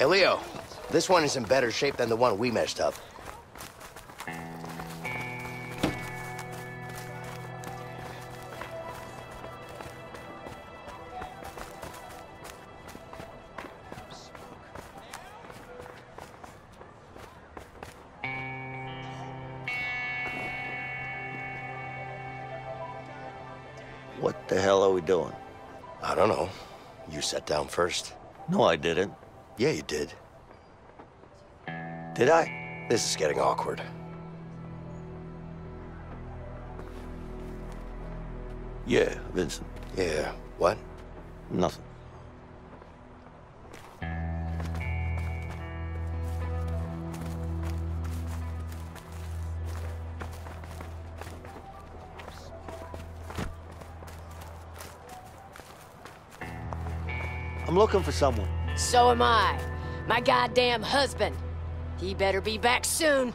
Hey, Leo. This one is in better shape than the one we messed up. What the hell are we doing? I don't know. You sat down first. No, I didn't. Yeah, you did. Did I? This is getting awkward. Yeah, Vincent. Yeah, what? Nothing. I'm looking for someone. So am I. My goddamn husband. He better be back soon.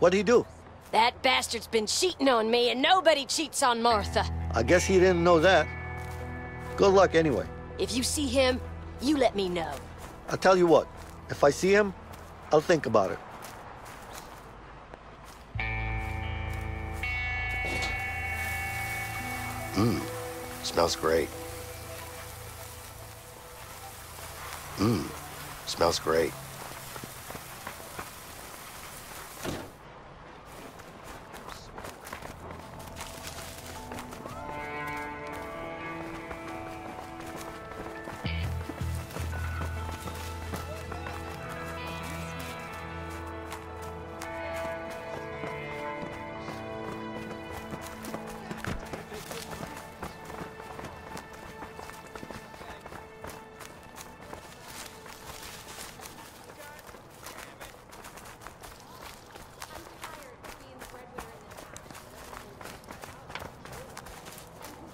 What'd he do? That bastard's been cheating on me, and nobody cheats on Martha. I guess he didn't know that. Good luck anyway. If you see him, you let me know. I'll tell you what. If I see him, I'll think about it. Mmm. Smells great. Mmm. Smells great.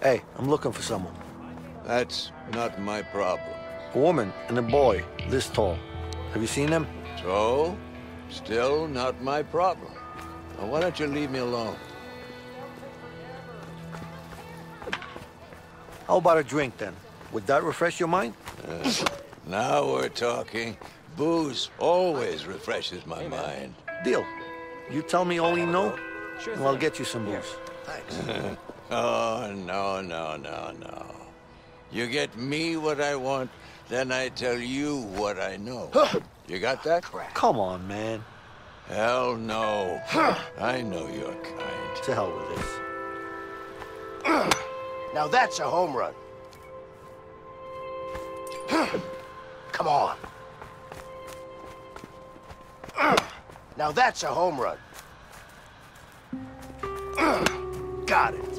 Hey, I'm looking for someone. That's not my problem. A woman and a boy this tall. Have you seen them? So, still not my problem. Now, why don't you leave me alone? How about a drink then? Would that refresh your mind? Uh, now we're talking. Booze always refreshes my mind. Deal. You tell me all you know, and I'll get you some booze. Thanks. Oh, no, no, no, no. You get me what I want, then I tell you what I know. You got that? Come on, man. Hell no. I know your kind. To hell with this. Now that's a home run. Come on. Now that's a home run. Got it.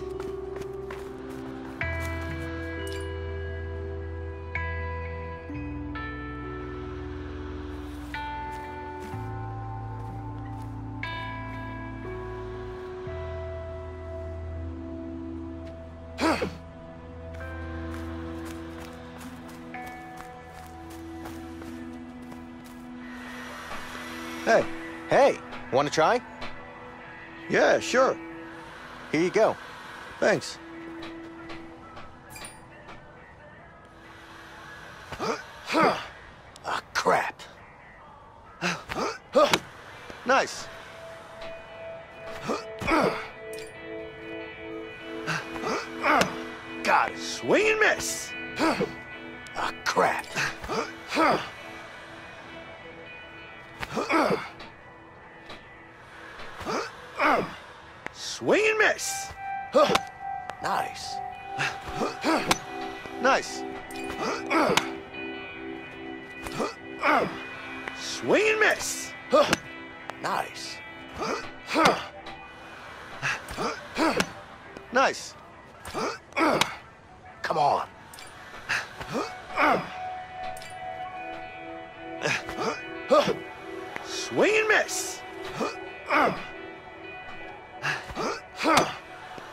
Hey, want to try? yeah, sure. Here you go. Thanks. Ah, crap. Nice. Got it. Swing and miss. Ah, crap. Swing and miss. Nice.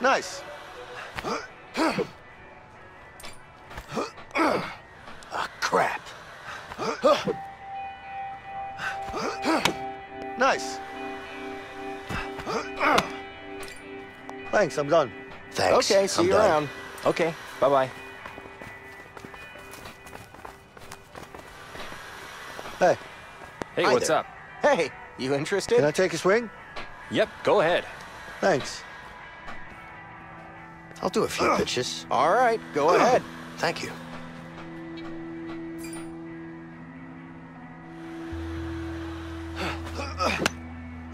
Nice. Ah, crap. Nice. Thanks, I'm done. Thanks. Okay, see I'm you done. around. Okay, bye bye. Hey, Hey, Hi what's there. up? Hey, you interested? can I take a swing? Yep, go ahead. Thanks. I'll do a few pitches. All right, go ahead. Thank you.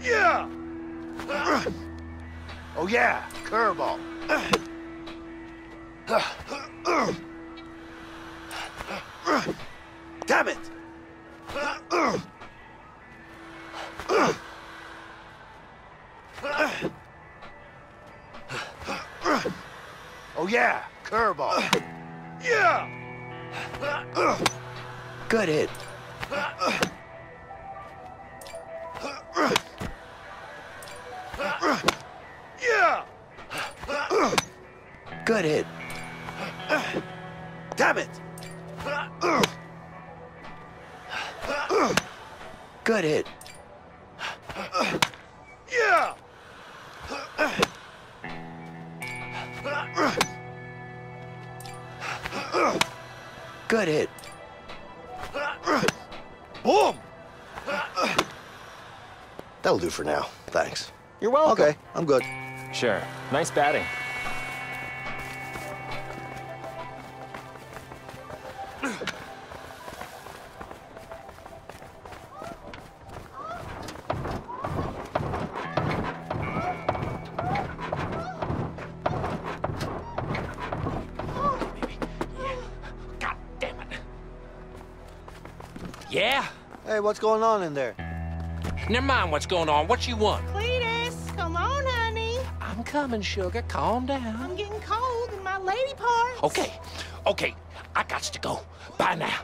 Yeah! Oh yeah, curveball. yeah, curveball. Yeah! Good hit. Yeah! Good hit. Damn it! Good hit. Good hit. Boom! That'll do for now. Thanks. You're welcome. Okay, I'm good. Sure. Nice batting. Hey, what's going on in there? Never mind what's going on. What you want? Cletus, come on, honey. I'm coming, sugar. Calm down. I'm getting cold in my lady parts. Okay, okay. I got to go. Bye now.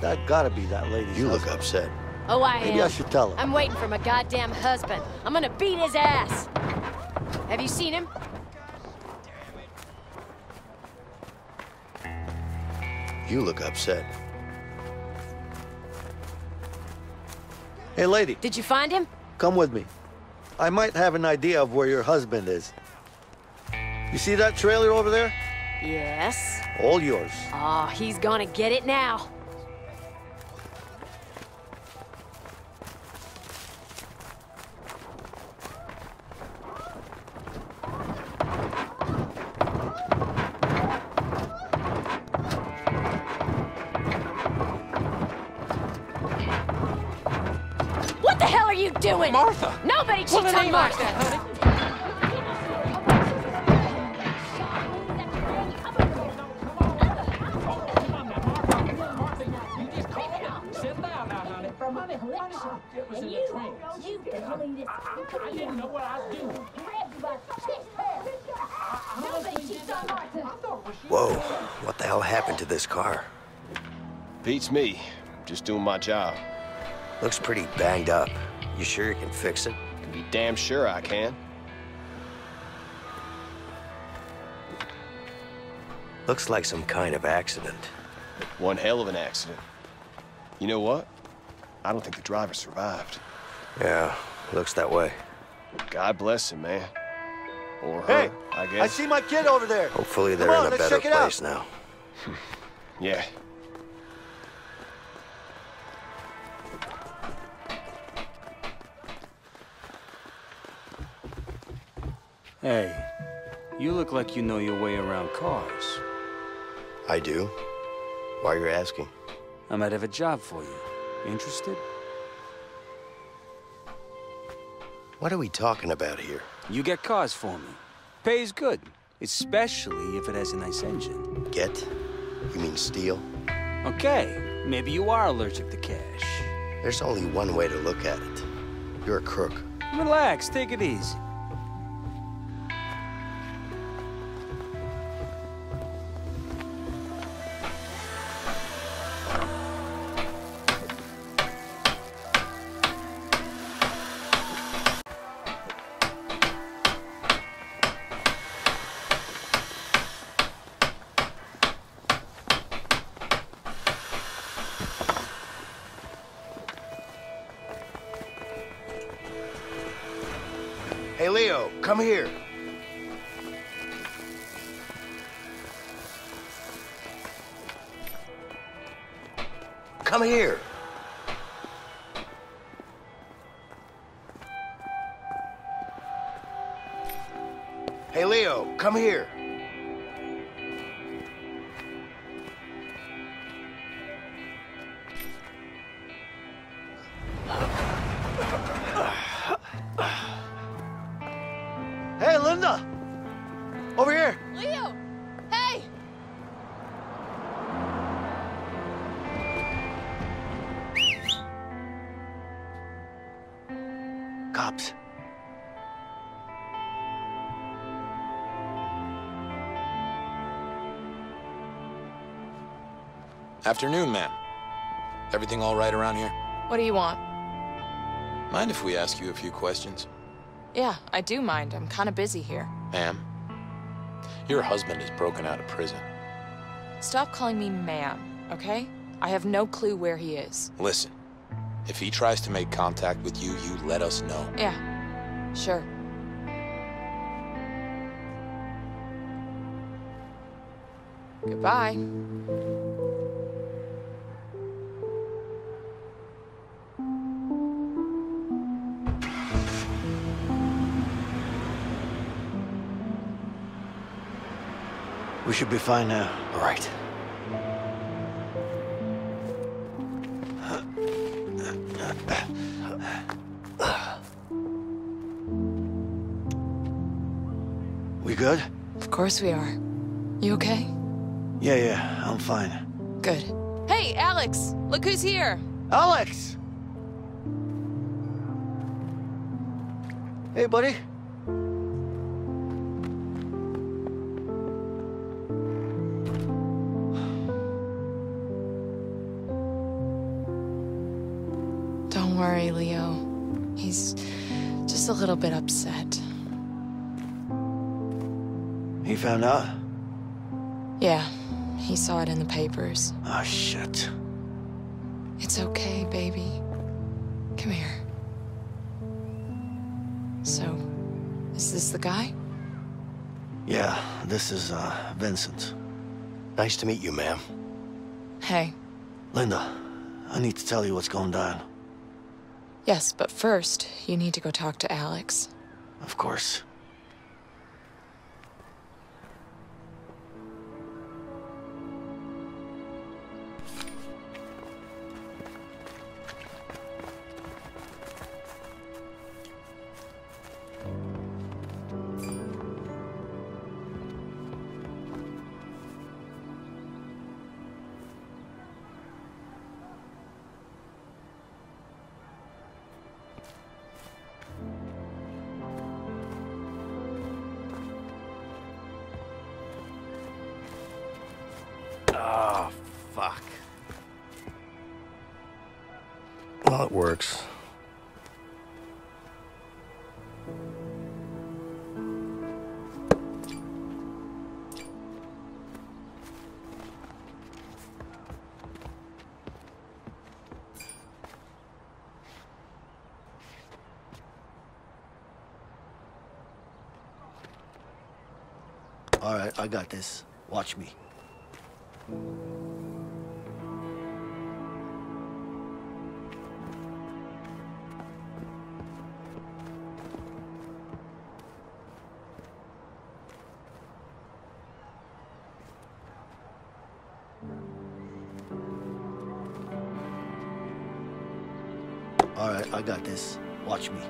That gotta be that lady. You look upset. Oh, I am. Maybe I should tell her. I'm waiting for my goddamn husband. I'm gonna beat his ass. Have you seen him? You look upset. Hey, lady, Did you find him? come with me. I might have an idea of where your husband is. You see that trailer over there? Yes. All yours. Oh, he's gonna get it now. The hell doing? Oh, Martha. Nobody cheats Well, on ain't like that, honey. Whoa, what the hell happened to this car? Beats me. Just doing my job. Looks pretty banged up. You sure you can fix it? Can be damn sure I can. Looks like some kind of accident. One hell of an accident. You know what? I don't think the driver survived. Yeah, looks that way. God bless him, man. Or her, Hey, I I see my kid over there. Hopefully they're Come on, in a let's better check it out. place now. Yeah. Hey, you look like you know your way around cars. I do. Why are you're asking? I might have a job for you. Interested? What are we talking about here? You get cars for me. Pays good, especially if it has a nice engine. Get? You mean steal? Okay, maybe you are allergic to cash. There's only one way to look at it. You're a crook. Relax, take it easy. Come here. Afternoon, ma'am. Everything all right around here? What do you want? Mind if we ask you a few questions? Yeah, I do mind. I'm kind of busy here. Ma'am, your husband is broken out of prison. Stop calling me ma'am, okay? I have no clue where he is. Listen, if he tries to make contact with you, you let us know. Yeah, sure. Goodbye. We should be fine now. All right. We good? Of course we are. You okay? Yeah, yeah, I'm fine. Good. Hey, Alex! Look who's here! Alex! Hey, buddy. Little bit upset. He found out? Yeah, he saw it in the papers. Oh, shit. It's okay, baby. Come here. So, is this the guy? Yeah, this is, uh, Vincent. Nice to meet you, ma'am. Hey. Linda, I need to tell you what's going down. Yes, but first, you need to go talk to Alex. Of course. Works. All right, I got this. Watch me. All right, I got this. Watch me.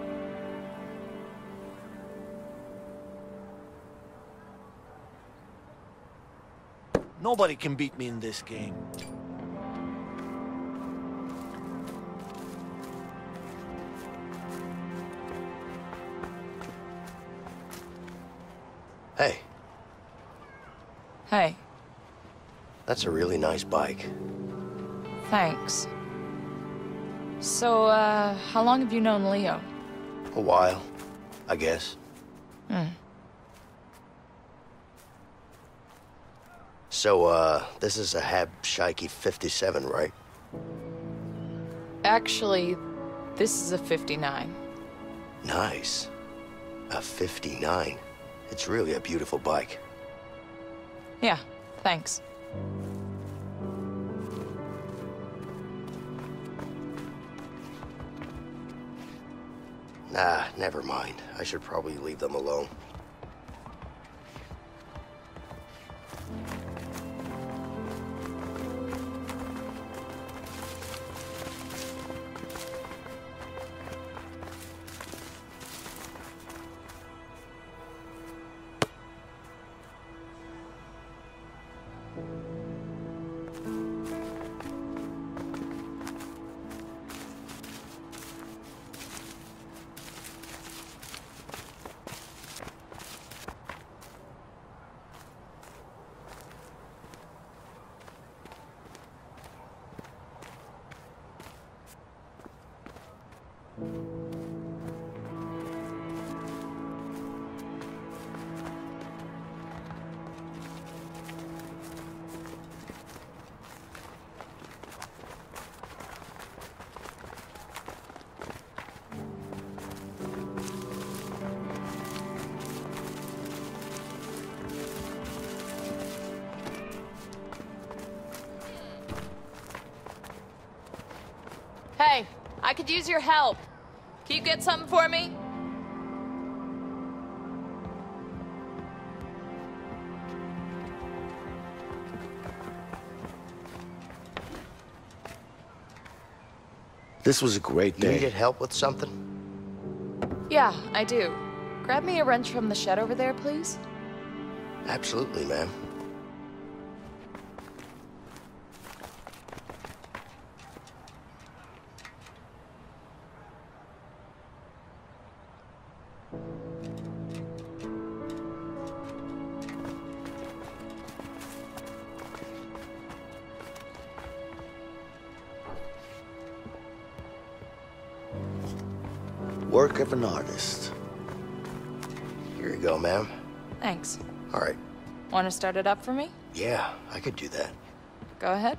Nobody can beat me in this game. Hey, Hey, that's a really nice bike. thanks. So, uh, how long have you known Leo? A while, I guess. Hmm. So, uh, this is a Hab Shikey 57, right? Actually, this is a 59. Nice. A 59. It's really a beautiful bike. Yeah, thanks. Nah, never mind. I should probably leave them alone. I could use your help. Can you get something for me? This was a great day. You day. needed help with something? Yeah, I do. Grab me a wrench from the shed over there, please. Absolutely, ma'am. An artist. Here you go, ma'am. Thanks. All right. Want to start it up for me? Yeah, I could do that. Go ahead.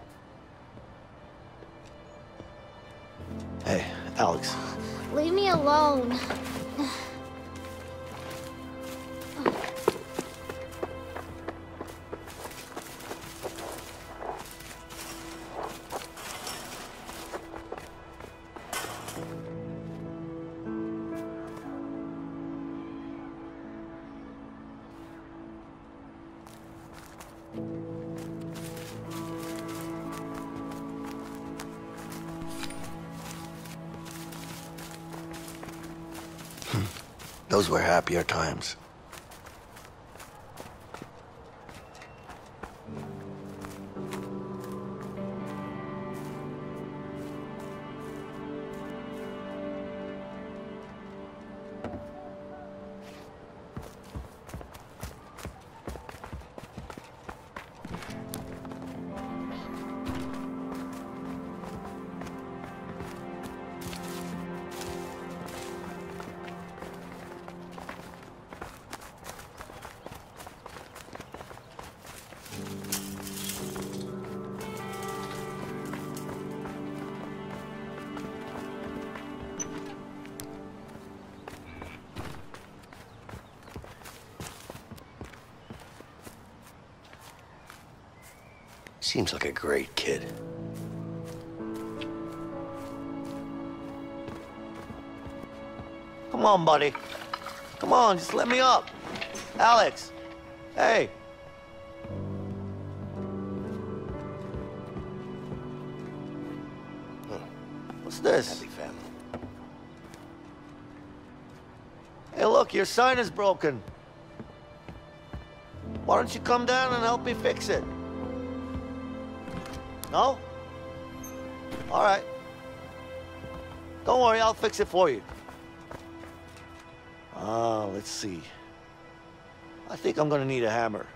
Hey, Alex. Leave me alone. Those were happier times. Seems like a great kid. Come on, buddy. Come on, just let me up. Alex. Hey. What's this? Happy family. Hey, look, your sign is broken. Why don't you come down and help me fix it? No? All right. Don't worry, I'll fix it for you. Ah, let's see. I think I'm gonna need a hammer.